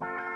Bye.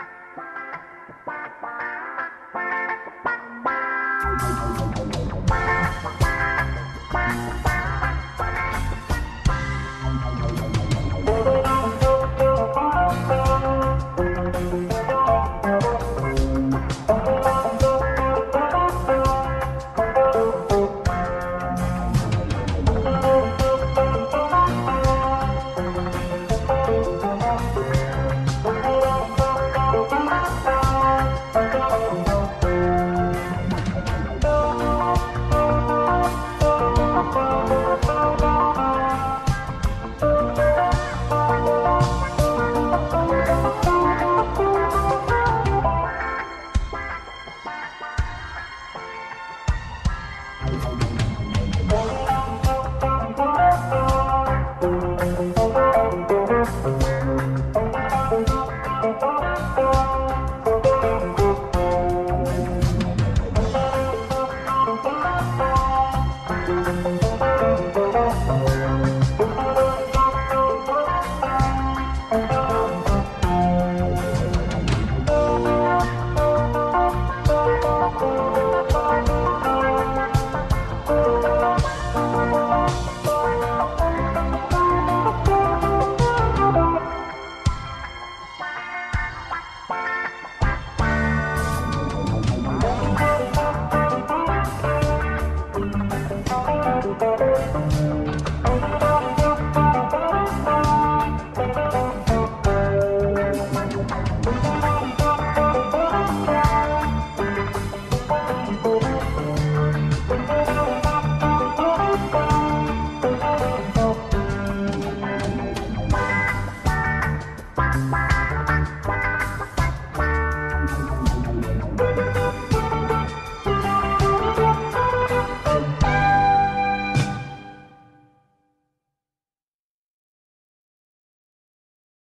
Thank